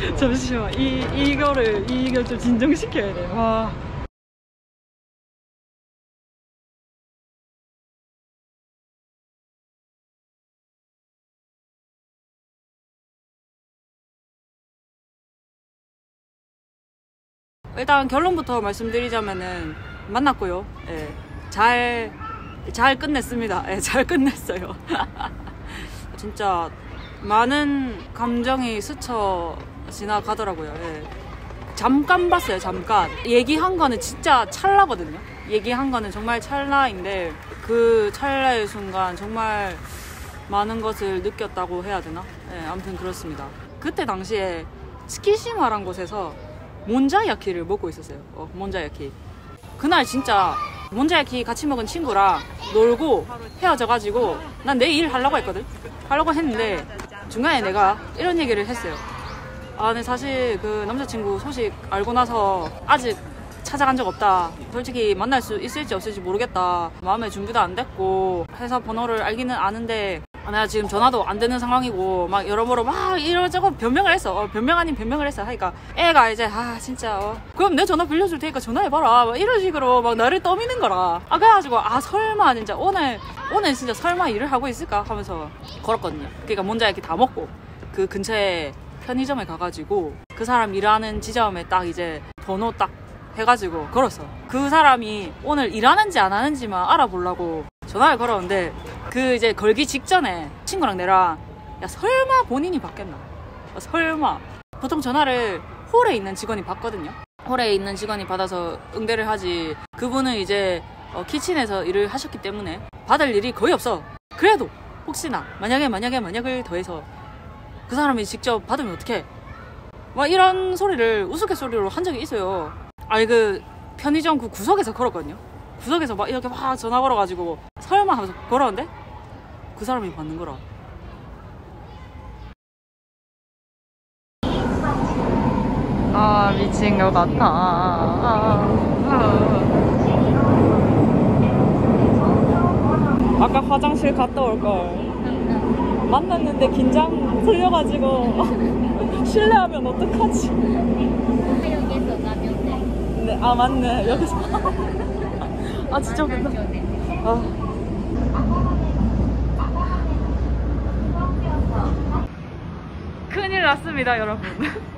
잠시만 이, 이거를 이걸 좀 진정시켜야 돼 와 일단 결론부터 말씀드리자면은 만났고요. 예. 잘, 잘 끝냈습니다. 예, 잘 끝냈어요. 진짜 많은 감정이 스쳐 지나가더라고요. 예. 잠깐 봤어요, 잠깐. 얘기한 거는 진짜 찰나거든요. 얘기한 거는 정말 찰나인데 그 찰나의 순간 정말 많은 것을 느꼈다고 해야 되나? 예, 아무튼 그렇습니다. 그때 당시에 스키시마란 곳에서 몬자야키를 먹고 있었어요. 어, 몬자야키. 그날 진짜 몬자야키 같이 먹은 친구랑 놀고 헤어져가지고 난 내일 일 하려고 했거든. 하려고 했는데 중간에 내가 이런 얘기를 했어요. 아, 근데 사실 그 남자친구 소식 알고 나서 아직 찾아간 적 없다. 솔직히 만날 수 있을지 없을지 모르겠다. 마음의 준비도 안 됐고 회사 번호를 알기는 아는데 아, 내가 지금 전화도 안 되는 상황이고 막 여러모로 막 이러저러 변명을 했어. 어, 변명 아닌 변명을 했어. 하니까 애가 이제 아 진짜 어, 그럼 내 전화 빌려줄 테니까 전화해봐라. 막 이런 식으로 막 나를 떠미는 거라. 아 그래가지고 아 설마 진짜 오늘 오늘 진짜 설마 일을 하고 있을까 하면서 걸었거든요. 그러니까 뭔지 이렇게 다 먹고 그 근처에 편의점에 가가지고 그 사람 일하는 지점에 딱 이제 번호 딱 해가지고 걸었어. 그 사람이 오늘 일하는지 안 하는지만 알아보려고 전화를 걸었는데 그 이제 걸기 직전에 친구랑 내랑 야 설마 본인이 받겠나? 어, 설마 보통 전화를 홀에 있는 직원이 받거든요. 홀에 있는 직원이 받아서 응대를 하지 그분은 이제 어, 키친에서 일을 하셨기 때문에 받을 일이 거의 없어. 그래도 혹시나 만약에 만약에 만약을 더해서 그 사람이 직접 받으면 어떡해? 막 이런 소리를 우스갯소리로 한 적이 있어요. 아니 그 편의점 그 구석에서 걸었거든요. 구석에서 막 이렇게 막 전화 걸어가지고 설마 하면서 걸었는데 그 사람이 받는 거라. 아 미친 것 같아. 아, 아까 화장실 갔다 올 걸. 만났는데 긴장 풀려가지고 실례하면 어떡하지? 여기서 돼. 네, 아 맞네 여기서 아 진짜 웃긴다 아. 큰일 났습니다 여러분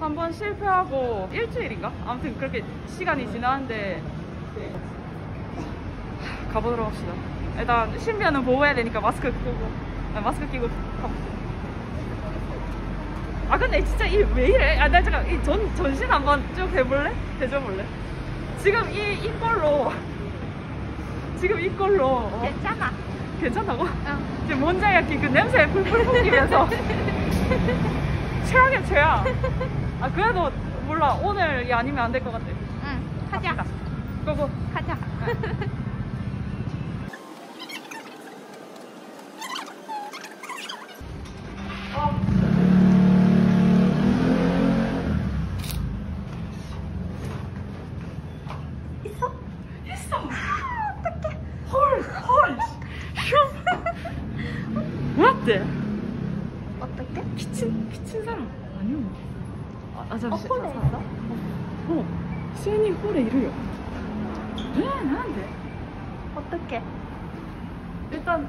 한 번 실패하고 일주일인가? 아무튼 그렇게 시간이 지났는데 가보도록 합시다 일단 신변은 보호해야 되니까 마스크 끼고 아, 마스크 끼고 가볼게요 아 근데 진짜 이 왜 이래? 아 나 잠깐 이 전 전신 한번 쭉 해볼래? 해줘볼래? 지금 이 이걸로 지금 이걸로 어, 괜찮아. 괜찮다고? 어. 지금 뭔자야키 그 냄새 풀풀 풍기면서 최악이야 최악. 아 그래도 몰라 오늘이 아니면 안 될 것 같아. 응, 가자. 고고. 가자. 있어. 어떡해. 헐 헐. 뭐 어때? 어떻게? 키친 키친 사람 아니요. 아, 아 잠시. 어, 홀에 자, 자. 있어? 어. 수현이 홀에 이래요. 왜 나한테? 어떻게? 일단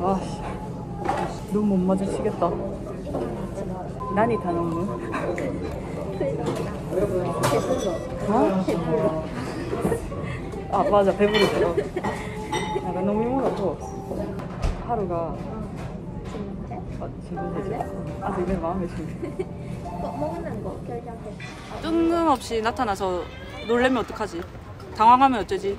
아씨, 눈 못 마주치겠다. 난이 다 너무 어? 아? 맞아. 배부르죠. 약간 너무 힘들어서 하루가 어, 아, 지금 되지? 아직 내 마음에 준비. 어, 먹는 거 결정해. 뜬금없이 나타나서 놀래면 어떡하지? 당황하면 어쩌지?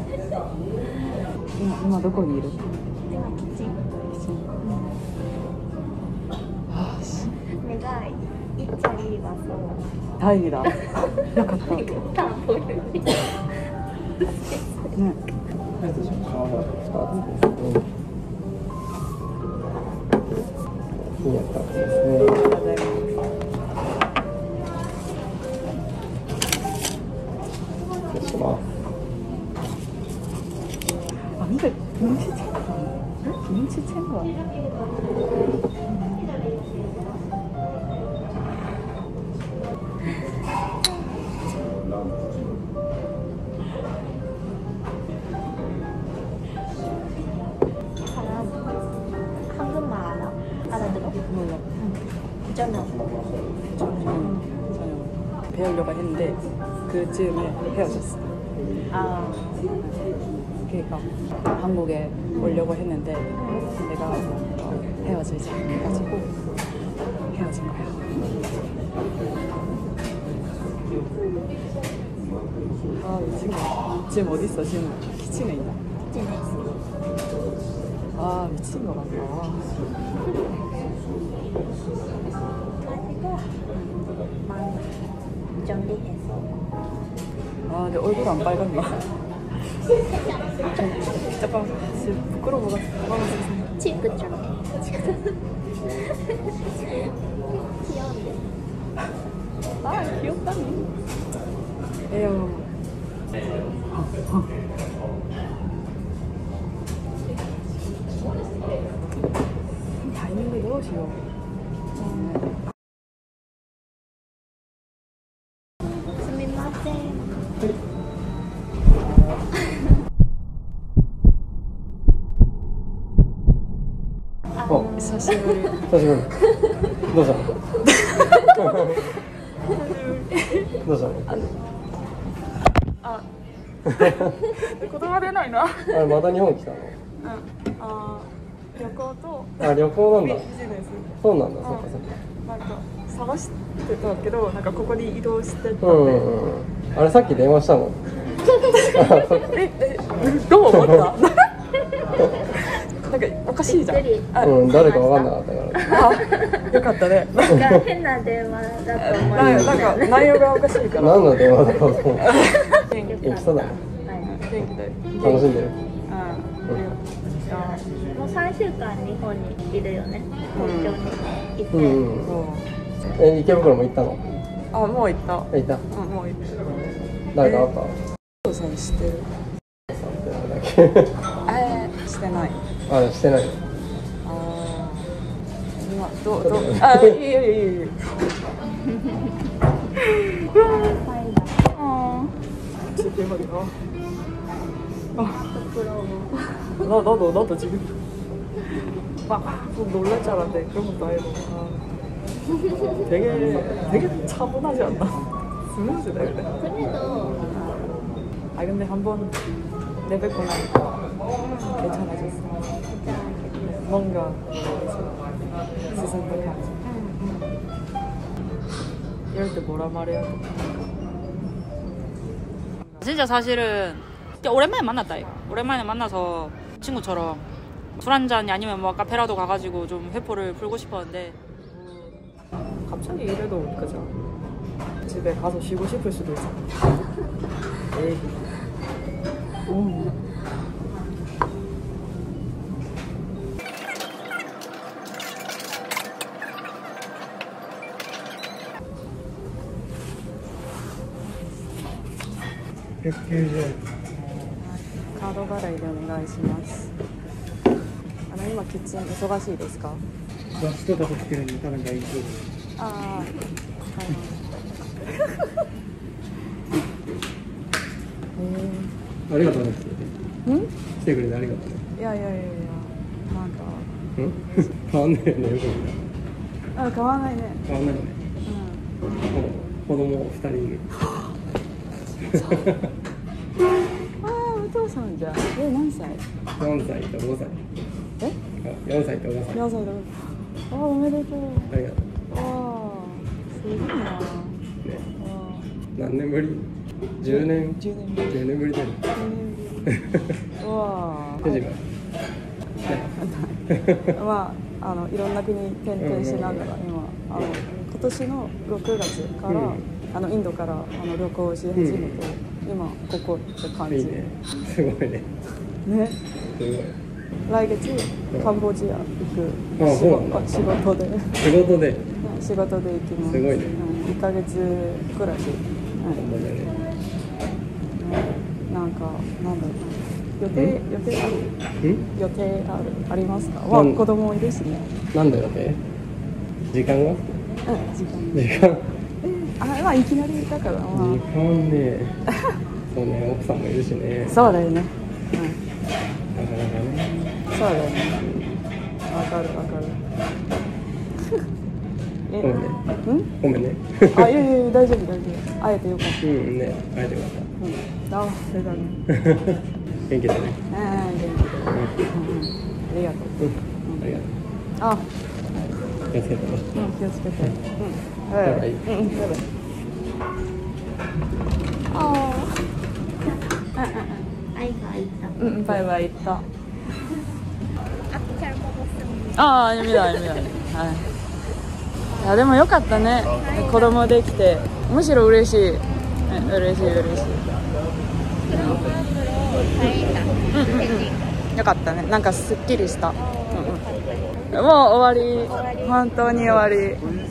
今今どこにいる？今キッチン、願いいっちゃいい大義だかったタンねやったですね。 사람 한국말 알아? 알아들어? 몰라 저는 저는 배우려고 했는데 그 즈음에 헤어졌어 아 그러니까 한국에 오려고 했는데 내가 어, 헤어지자 해가지고 헤어진 거야. 아 미친거 지금 어디 있어? 지금 키친에 있다 키친에 있어. 아 미친 거 같다. 가지고 막 정리해서. 아 내 얼굴 안 빨갛나 지금 부끄러워서 치크 좀. 귀여운데. 아 귀엽다니 에휴 다 있는데 너무 귀여워 久しぶり。久しぶり。どうしたのどうしたのあ言葉出ないなあれまた日本来たのあ旅行とあ旅行なんだビジネスそうなんだそっかそっかなんか探してたけどなんかここに移動してたんで、うんうんうんあれさっき電話したのええどう思ったなんかおかしいじゃん。うん誰かわかんなかったから。あよかったね。なんか変な電話だと思いまなんか内容がおかしいから。何の電話だろう？と思って元気だねはい。元気だよ楽しんでる。うんもう3週間日本にいるよね。東京にいて、うん。え池袋も行ったの？あもう行った。え行った？うんもう行った。誰か会った？お父さん知ってる。えー、してない あしてないああ今どうどうあいいよいいよいいよあーちょっと待ってよ아 나 나도 나도 지금 막 놀랄 줄 알았는데 그런 것도 아니고 아. 되게 되게 차분하지 않나? 스무즈다 근데 그래도 아 근데 한번 내뱉고 나니까 괜찮아졌어 뭔가 스승도 감지 이럴 때 뭐라 말해야 돼? 진짜 사실은 오랜만에 만났다 이거 오랜만에 만나서 친구처럼 술 한잔이 아니면 뭐 카페라도 가가지고 좀 회포를 풀고 싶었는데 뭐 갑자기 이래도 그죠 집에 가서 쉬고 싶을 수도 있어. 에이. 오 .190 円カード払いでお願いします。あの今キッチン忙しいですか？バスとか来てるんで多分大丈夫ああ。はい。ありがとうねえん？来てくれてありがとうねいやいやいやいや。なんかうん？変わんないよねあ買わないね。変わんないよねうん。子供2人いるああお父さんじゃん。え何歳？4歳と5歳え？あ4歳と5歳四歳だ。ああおめでとう。ありがとああすごいな。うねあ何年ぶり？10年？10年ぶり10年ぶりだよあ10年ぶり。うわあ。手島まあ、あのいろんな国転々しながら今あの今年の6月から、うんあのインドからあの旅行し始めて、今ここって感じ。いいね。すごいね。ね。すごい。来月カンボジア行く仕事仕事で。仕事で。仕事で行きます。すごいね。うん、1ヶ月くらい、うん本当だよね。なんかなんだろう予定予定ある？ん？予定ある？ありますか？なん？わ子供いるしね。なんだよね時間が？うん時間。時間？あまあいきなりだからまあ時間ねそうね奥さんもいるしねそうだよね。うん。なかなかねそうだよね。わかるわかる。えごめん？ねうん？ごめんねあいやいや大丈夫大丈夫。会えてよかった。うんね会えてよかっうん。あそれだね。た 元気だねああ元気で。うんうん。ありがとう。うんありがとうあ、気をつけてねうん気をつけて。うん。やばい、うん、やばいああうんバイバイ行った。ああ見ない見ないはい。あでもよかったね。子供できて。むしろ嬉しい。嬉しい嬉しい、うんうん、よかったね。なんかすっきりした、うんうん、もう終わり。本当に終わり。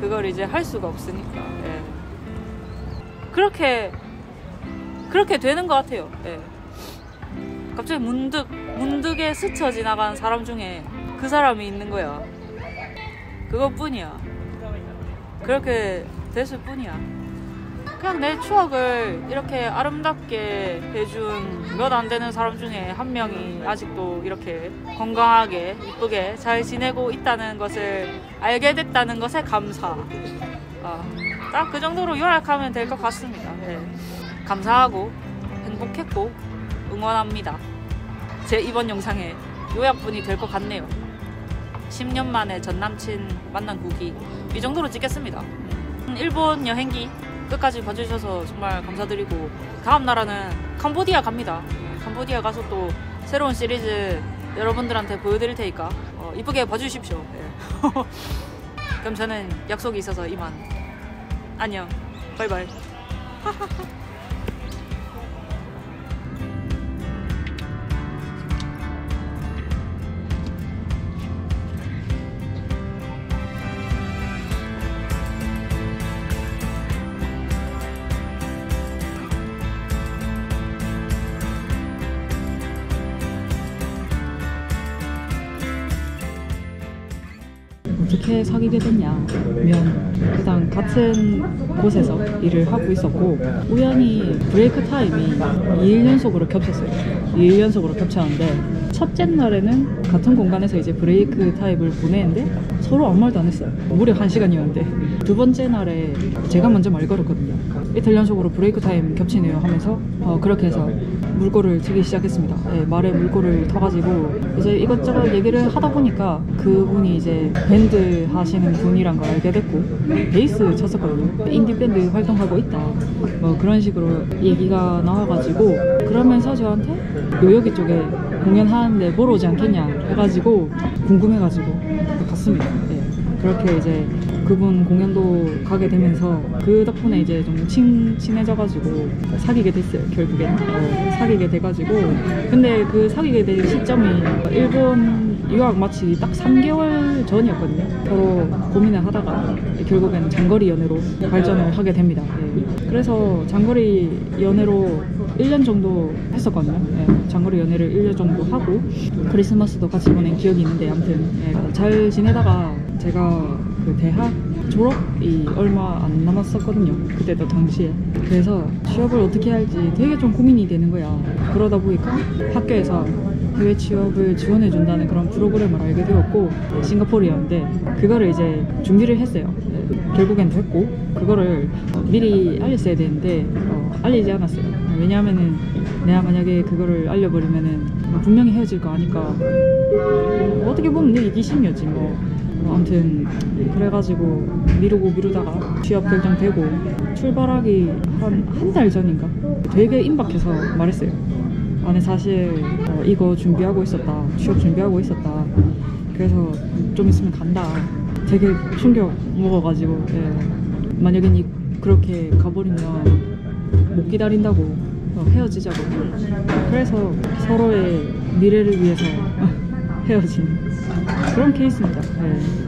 그걸 이제 할 수가 없으니까 예. 그렇게 그렇게 되는 것 같아요. 예. 갑자기 문득 문득에 스쳐 지나간 사람 중에 그 사람이 있는 거야. 그것뿐이야. 그렇게 됐을 뿐이야. 그냥 내 추억을 이렇게 아름답게 해준 몇 안 되는 사람 중에 한 명이 아직도 이렇게 건강하게 이쁘게 잘 지내고 있다는 것을 알게 됐다는 것에 감사. 아, 딱그 정도로 요약하면 될 것 같습니다. 예. 감사하고 행복했고 응원합니다. 제 이번 영상의 요약분이 될 것 같네요. 10년 만에 전 남친 만난 후기 이 정도로 찍겠습니다. 음, 일본 여행기 끝까지 봐주셔서 정말 감사드리고 다음 나라는 캄보디아 갑니다. 캄보디아 가서 또 새로운 시리즈 여러분들한테 보여드릴 테니까 어, 이쁘게 봐주십시오. 예. 그럼 저는 약속이 있어서 이만 안녕 바이바이 어떻게 사귀게 됐냐면 일단 같은 곳에서 일을 하고 있었고 우연히 break time이 2일 연속으로 겹쳤어요. 2일 연속으로 겹쳤는데 첫째 날에는 같은 공간에서 이제 break time을 보내는데 서로 아무 말도 안 했어요 무려 한 시간이었는데 두 번째 날에 제가 먼저 말 걸었거든요 연속으로 break time 겹치네요 하면서 어, 그렇게 해서 물꼬를 트기 시작했습니다. 예, 말에 물꼬를 터가지고 이제 이것저것 얘기를 하다 보니까 그분이 이제 밴드 하시는 분이란 걸 알게 됐고 베이스 쳤었거든요. 인디 밴드 활동하고 있다. 뭐 그런 식으로 얘기가 나와가지고 그러면서 저한테 요여기 쪽에 공연하는데 보러 오지 않겠냐 해가지고 궁금해가지고 갔습니다. 예. 그렇게 이제 그분 공연도 가게 되면서 그 덕분에 이제 좀 친, 친해져가지고 사귀게 됐어요 결국엔 어, 사귀게 돼가지고 근데 그 사귀게 된 시점이 일본 유학 마치 딱 3개월 전이었거든요 서로 고민을 하다가 결국엔 장거리 연애로 발전을 하게 됩니다 예. 그래서 장거리 연애로 1년 정도 했었거든요 예. 장거리 연애를 1년 정도 하고 크리스마스도 같이 보낸 기억이 있는데 아무튼 예. 잘 지내다가 제가 그 대학 졸업이 얼마 안 남았었거든요. 그때도 당시에. 그래서 취업을 어떻게 할지 되게 좀 고민이 되는 거야. 그러다 보니까 학교에서 해외 취업을 지원해준다는 그런 프로그램을 알게 되었고 싱가포르였는데 그거를 이제 준비를 했어요. 네, 결국엔 됐고 그거를 어, 미리 알렸어야 되는데 어, 알리지 않았어요. 왜냐하면은 내가 만약에 그거를 알려버리면은 분명히 헤어질 거 아니까 뭐 어떻게 보면 내 이기심이었지 뭐. 뭐 아무튼 그래가지고 미루고 미루다가 취업 결정되고 출발하기 한 한 달 전인가 되게 임박해서 말했어요. 나는 사실 어, 이거 준비하고 있었다. 취업 준비하고 있었다. 그래서 좀 있으면 간다. 되게 충격 먹어가지고 예. 만약에 니 그렇게 가버리면 못 기다린다고 어, 헤어지자고. 그래서 서로의 미래를 위해서 헤어진 그런 케이스입니다. 예.